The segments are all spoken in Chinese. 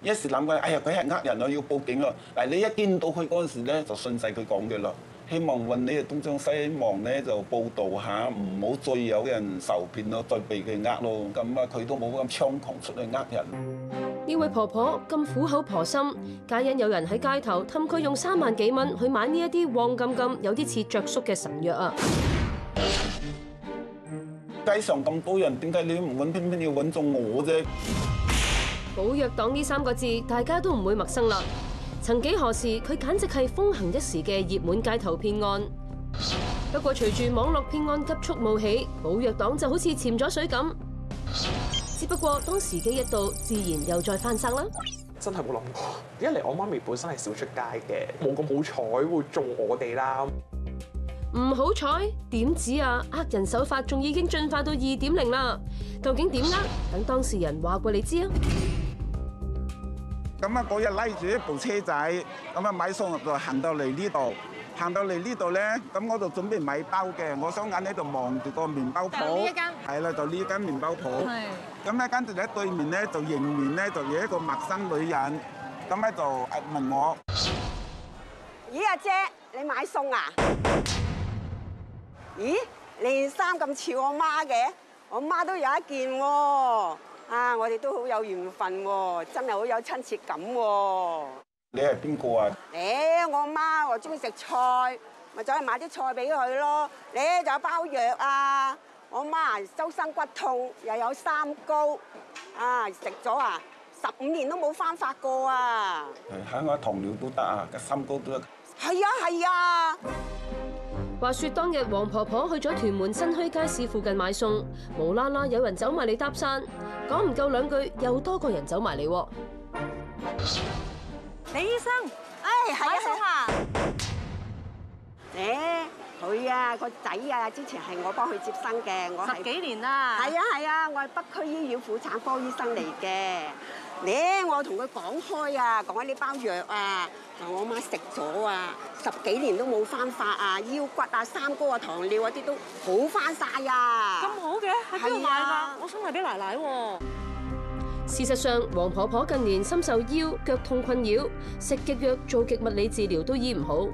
一時諗緊，哎呀佢係呃人啊，要報警啊！嗱，你一見到佢嗰陣時咧，就信晒佢講嘅啦。希望運呢個東張西望咧，就報導下，唔好再有人受騙咯，再被佢呃咯。咁啊，佢都冇咁猖狂出去呃人。呢位婆婆咁苦口婆心，皆因有人喺街頭氹佢用三萬幾蚊去買呢一啲黃金金，有啲似着宿嘅神藥啊！街上咁多人，點解你唔揾，偏偏要揾中我啫？寶藥黨呢三個字，大家都唔會陌生啦。曾幾何時，佢簡直係風行一時嘅熱門街頭騙案。不過隨住網絡騙案急速冒起，寶藥黨就好似潛咗水咁。只不過當時機一到，自然又再翻生啦。真係冇諗過，一嚟我媽咪本身係少出街嘅，冇咁好彩會中我哋啦。唔好彩，點止啊？呃人手法仲已經進化到二點零啦。究竟點呃？等當事人話過你知啊！咁啊，嗰日拉住一部車仔，咁啊買餸就行到嚟呢度，行到嚟呢度咧，咁我就準備買包嘅，我雙眼喺度望住個麵包鋪。係啦，就呢間麵包鋪。係咁咧，跟住咧對面咧就迎面咧就有一個陌生女人，咁咧就誒問我。咦，阿姐，你買餸啊？咦，你件衫咁似我媽嘅，我媽都有一件喎。啊，我哋都好有緣分喎，真係好有親切感喎。你係邊個啊？誒，我媽我中意食菜，咪走去買啲菜俾佢咯。你就有包藥啊！我媽周身骨痛，又有三高，啊食咗啊十五年都冇翻發過啊！係我糖尿都得啊，個三高都得。係啊係啊！話說當日黃婆婆去咗屯門新墟街市附近買餸，無啦啦有人走埋嚟搭訕，講唔夠兩句，又多個人走埋嚟喎。李醫生，誒係買餸啊！誒佢啊個仔啊，之前係我幫佢接生嘅，我係十幾年啦。係啊係啊，我係北區醫院婦產科醫生嚟嘅。咧我同佢講開啊，講開呢包藥啊，話我媽食咗啊，十幾年都冇翻發啊，腰骨啊、三高啊、糖尿啊啲都好翻晒啊！咁好嘅，喺邊度買㗎？我想買俾奶奶喎。事實上，黃婆婆近年深受腰腳痛困擾，食極藥做極物理治療都醫唔好。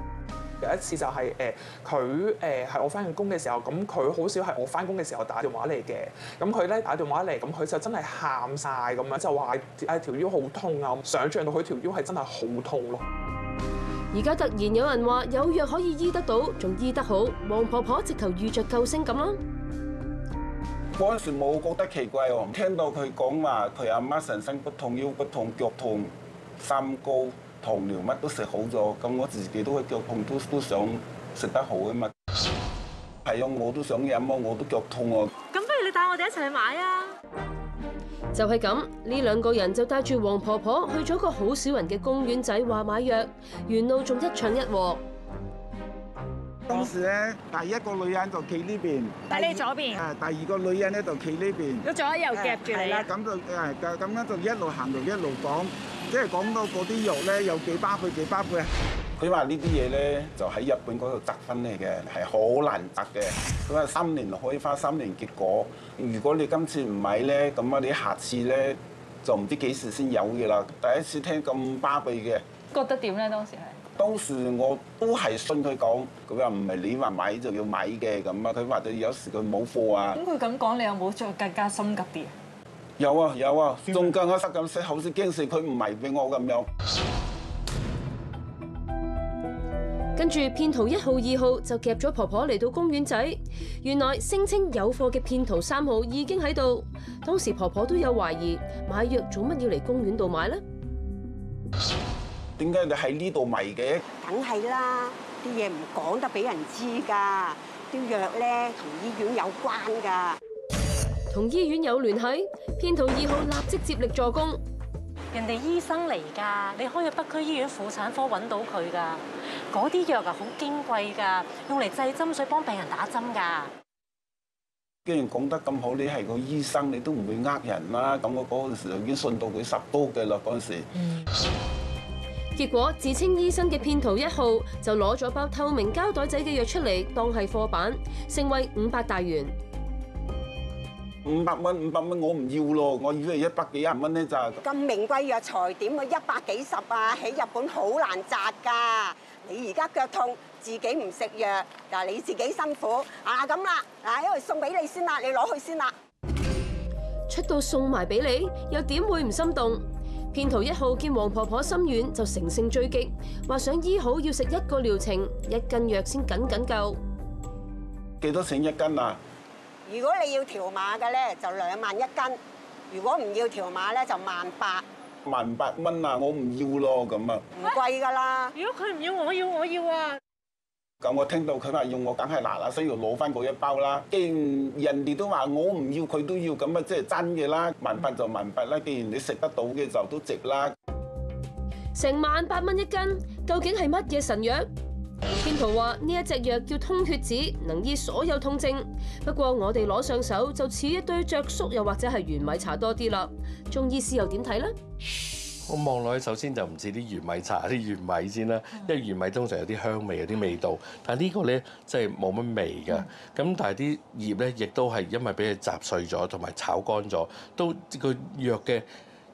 有一次就係誒佢誒係我翻緊工嘅時候，咁佢好少係我翻工嘅時候打電話嚟嘅。咁佢咧打電話嚟，咁佢就真係喊晒咁樣，就話誒條腰好痛啊！想像到佢條腰係真係好痛咯。而家突然有人話有藥可以醫得到，仲醫得好，黃婆婆直頭遇着救星咁啦。嗰陣時冇覺得奇怪喎，聽到佢講話佢阿媽成身骨痛、腰骨痛、腳痛、三高、糖尿乜都食好咗，咁我自己都係腳痛都都想食得好啊嘛。係啊，我都想飲啊，我都腳痛啊。咁不如你帶我哋一齊去買啊！就係咁，呢兩個人就帶住黃婆婆去咗個好少人嘅公園仔話買藥，沿路仲一唱一和。當時咧，第一個女人就企呢邊，喺你左邊，誒第二個女人咧就企呢邊。個左右夾住係啦，你啊！咁就誒咁咁樣就一路行路一路講，即係講到嗰啲肉咧有幾巴倍幾巴倍。佢話呢啲嘢咧就喺日本嗰度摘分嚟嘅，係好難摘嘅。佢話三年開花三年結果，如果你今次唔買咧，咁啊你下次咧就唔知幾時先有嘅啦。第一次聽咁巴閉嘅。覺得點咧？當時係當時我都係信佢講，佢話唔係你話買就要買嘅咁啊。佢話佢有時佢冇貨啊。咁佢咁講，你有冇再更加心急啲啊？有啊有啊，仲更加塞咁死，好似驚死佢唔係俾我咁樣。跟住騙徒一號、二號就夾咗婆婆嚟到公園仔，原來聲稱有貨嘅騙徒三號已經喺度。當時婆婆都有懷疑，買藥做乜要嚟公園度買呢？點解你喺呢度賣嘅？梗係啦，啲嘢唔講得俾人知㗎，啲藥咧同醫院有關㗎。同醫院有聯繫，騙徒二號立即接力助攻。人哋醫生嚟㗎，你可以去北區醫院婦產科揾到佢㗎。嗰啲藥啊好矜貴㗎，用嚟製針水幫病人打針㗎。既然講得咁好，你係個醫生，你都唔會呃人啦。咁我嗰陣時就已經信到佢十多嘅啦。嗰陣時，結果自稱醫生嘅騙徒一號就攞咗包透明膠袋仔嘅藥出嚟，當係貨板，成為五百大元。五百蚊五百蚊我唔要咯，我以為一百幾廿蚊咧咋咁名貴藥材點會一百幾十啊？喺日本好難摘㗎。你而家腳痛，自己唔食藥，嗱你自己辛苦啊咁啦，嗱因為送俾你先啦，你攞去先啦。出到送埋俾你，又點會唔心動？騙徒一號見黃婆婆心軟，就乘勝追擊，話想醫好要食一個療程，一斤藥先僅僅夠。幾多錢一斤啊？如果你要條碼嘅咧，就兩萬一斤；如果唔要條碼咧，就萬八，萬八蚊啊！我唔要咯咁啊！唔貴㗎啦。如果佢唔要，我要，我要啊！咁我聽到佢話要我，梗係嗱嗱聲要攞翻嗰一包啦。既然人哋都話我唔要，佢都要，咁啊即係真嘅啦。萬八就萬八啦。既然你食得到嘅就都值啦。成萬八蚊一斤，究竟係乜嘢神藥？騙徒話呢一隻藥叫通血子，能醫所有痛症。不過我哋攞上手就似一堆着粟，又或者係玄米茶多啲啦。中醫師又點睇呢？我望落去，首先就唔似啲玄米茶啲玄米先啦，因為玄米通常有啲香味、有啲味道，但係呢個咧即係冇乜味㗎。咁但係啲葉咧，亦都係因為俾佢砸碎咗同埋炒乾咗，都個藥嘅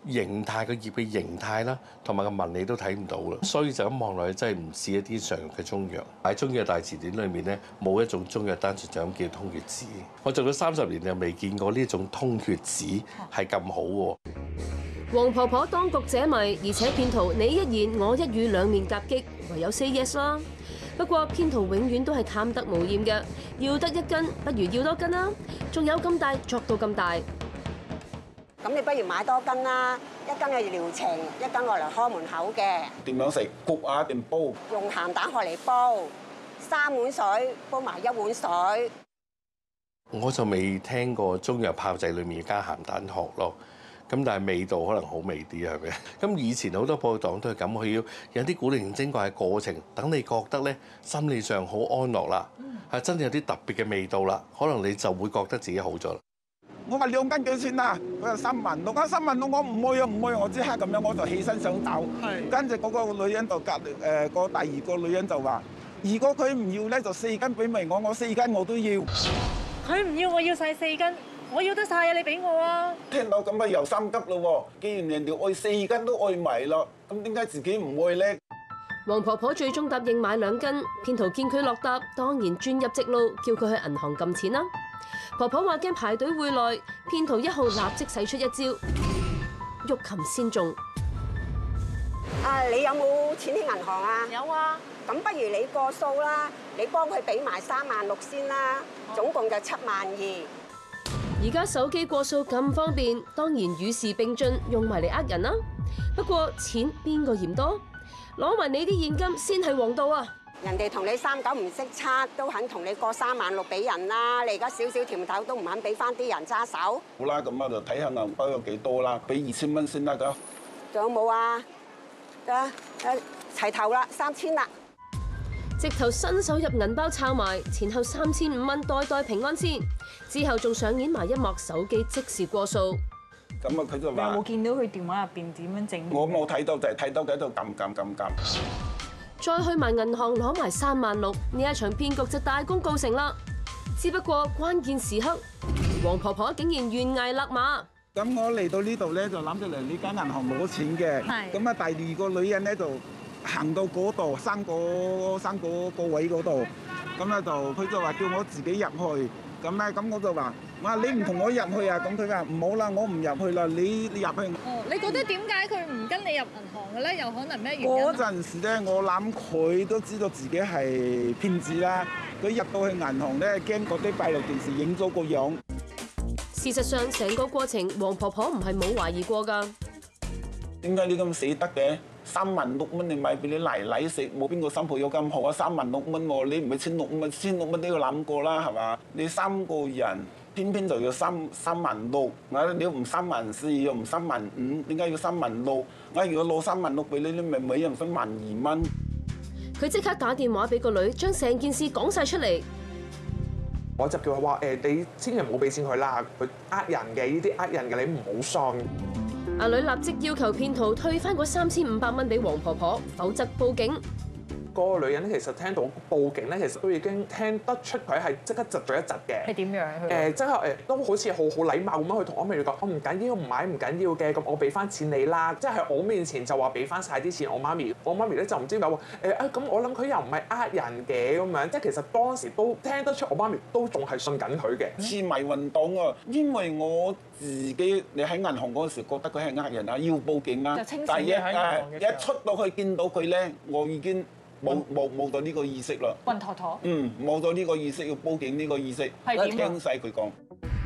形態、個葉嘅形態啦，同埋個紋理都睇唔到啦。所以就咁望落去，真係唔似一啲常用嘅中藥。喺中藥大辭典裏面咧，冇一種中藥單純就咁叫通血子。我做咗三十年就未見過呢種通血子係咁好喎。黃婆婆當局者迷，而且騙徒你一言我一語兩面夾擊，唯有 say yes 啦。不過騙徒永遠都係貪得無厭嘅，要得一斤不如要多斤啦。仲有咁大作到咁大，咁你不如買多斤啦，一斤係療程，一斤我嚟開門口嘅，點樣食？焗啊定煲？用鹹蛋殼嚟煲，三碗水煲埋一碗水。我就未聽過中藥炮製裏面加鹹蛋殼咯，咁但係味道可能好味啲係咪？咁以前好多鋪檔都係咁，佢要有啲古靈精怪嘅過程，等你覺得咧心理上好安樂啦，係真係有啲特別嘅味道啦，可能你就會覺得自己好咗啦。我話兩斤幾錢啊？佢話三萬六啊，三萬六我唔會啊，唔會！我即刻咁樣我就起身想走，跟住嗰個女人就隔離誒個第二個女人就話：如果佢唔要咧，就四斤俾埋我，我四斤我都要。佢唔要，我要晒四斤，我要得晒啊！你俾我啊！聽到咁啊又心急咯喎！既然人哋愛四斤都愛埋咯，咁點解自己唔愛咧？黃婆婆最終答應買兩斤，騙徒見佢落答，當然轉入直路，叫佢去銀行撳錢啦。婆婆話驚排隊會耐，騙徒一號立即使出一招，欲擒先中。啊，你有冇錢喺銀行啊？有啊，咁不如你過數啦，你幫佢俾埋三萬六先啦，總共就七萬二。而家手機過數咁方便，當然與時並進，用埋嚟呃人啦。不過錢邊個嫌多？攞埋你啲現金先係王道啊！人哋同你三九唔識七，都肯同你過三萬六俾人啦。你而家少少甜頭都唔肯俾翻啲人揸手，好啦，咁啊就睇下銀包有幾多啦，俾二千蚊先得㗎。仲有冇啊？得啊，誒齊頭啦，三千啦。直頭伸手入銀包抄埋，前後三千五蚊，袋袋平安先。之後仲上演埋一幕手機即時過數。咁啊，佢就話你有冇：見到佢電話入邊點樣整？我冇睇到，就係睇到佢喺度撳撳撳撳。再去埋銀行攞埋三萬六，呢一場騙局就大功告成啦。只不過關鍵時刻，黃婆婆竟然懸崖勒馬。咁我嚟到呢度咧，就諗住嚟呢間銀行攞錢嘅。係咁啊，第二個女人咧就行到嗰度，三個三個個位嗰度。咁咧就佢就話叫我自己入去。咁咧咁我就話：哇！你唔同我入去啊？咁佢話唔好啦，我唔入去啦。你你入去。哦，你覺得點解佢唔跟你入銀行嘅咧？有可能咩原因嗰啊？陣時咧，我諗佢都知道自己係騙子啦。佢入到去銀行咧，驚嗰啲閉路電視影咗個樣。事實上，成個過程黃婆婆唔係冇懷疑過㗎。點解你咁死得嘅？三萬六蚊你買俾你奶奶食，冇邊個新抱有咁好啊！三萬六蚊喎，你唔係千六蚊，千六蚊都要諗過啦，係嘛？你三個人偏偏就要三三萬六，我你唔三萬四又唔三萬五，點解要三萬六？我如果攞三萬六俾你，你咪每人分萬二蚊。佢即刻打電話俾個女，將成件事講晒出嚟。我就叫佢話誒，你千祈唔好俾錢佢啦，佢呃人嘅，呢啲呃人嘅你唔好信。阿女立即要求騙徒退翻嗰三千五百蚊俾黃婆婆，否則報警。嗰個女人其實聽到報警咧，其實都已經聽得出佢係即刻窒咗一窒嘅。係點樣？佢誒即係誒都好似好好禮貌咁樣去同我媽咪講，我唔緊要，唔買唔緊要嘅，咁我俾翻錢你啦。即係喺我面前就話俾翻晒啲錢我媽咪，我媽咪咧就唔知點解話誒啊咁，我諗佢又唔係呃人嘅咁樣，即係其實當時都聽得出我媽咪都仲係信緊佢嘅。痴迷運動啊！因為我自己你喺銀行嗰陣時覺得佢係呃人啊，要報警啊就清醒。但係一一出到去見到佢咧，我已經冇冇冇咗呢個意識啦。暈陀陀。嗯，冇咗呢個意識要報警呢個意識，係點啊聽晒佢講。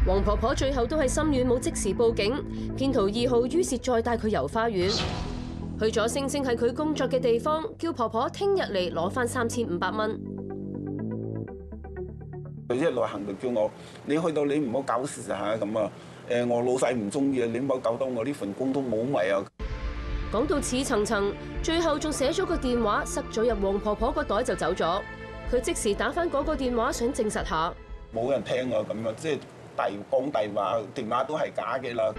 黃婆婆最後都係心軟冇即時報警，騙徒二號於是再帶佢遊花園，去咗星星係佢工作嘅地方，叫婆婆聽日嚟攞翻三千五百蚊。佢一路行就叫我，你去到你唔好搞事嚇咁啊！誒，我老細唔中意啊，你唔好搞到我呢份工都冇埋啊！講到似層層，最後仲寫咗個電話塞咗入黃婆婆個袋就走咗。佢即時打翻嗰個電話想證實下，冇人聽啊咁啊，即係大講大話，電話都係假嘅啦。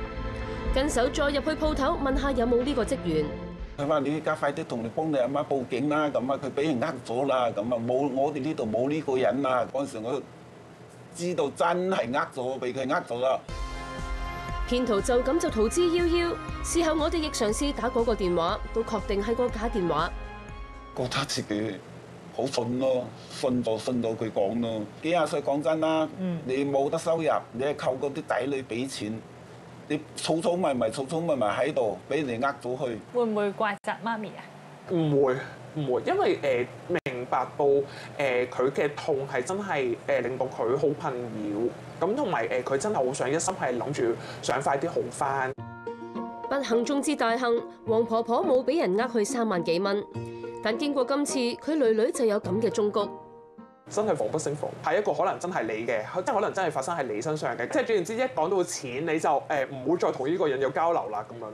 跟手再入去鋪頭問下有冇呢個職員。佢話：你而家快啲同你幫你阿媽報警啦！咁啊，佢俾人呃咗啦！咁啊，冇我哋呢度冇呢個人啦！嗰陣時我知道真係呃咗，俾佢呃咗啦。騙徒就咁就逃之夭夭。事後我哋亦嘗試打嗰個電話，都確定係個假電話。覺得自己好信咯，信就信到佢講咯。幾廿歲講真啦，你冇得收入，你係靠嗰啲仔女俾錢，你草草埋埋草草埋埋喺度，俾人哋呃咗去。會唔會怪責媽咪啊？唔會唔會，因為誒、呃明白到誒佢嘅痛係真係誒、呃令到佢好困擾，咁同埋誒佢真係好想一心係諗住想快啲好翻。不幸中之大幸，黃婆婆冇俾人呃去三萬幾蚊。但經過今次，佢女女就有咁嘅忠告。真係防不勝防，係一個可能真係你嘅，即係可能真係發生喺你身上嘅。即係總言之，一講到錢你就誒唔好再同呢個人有交流啦咁樣咯。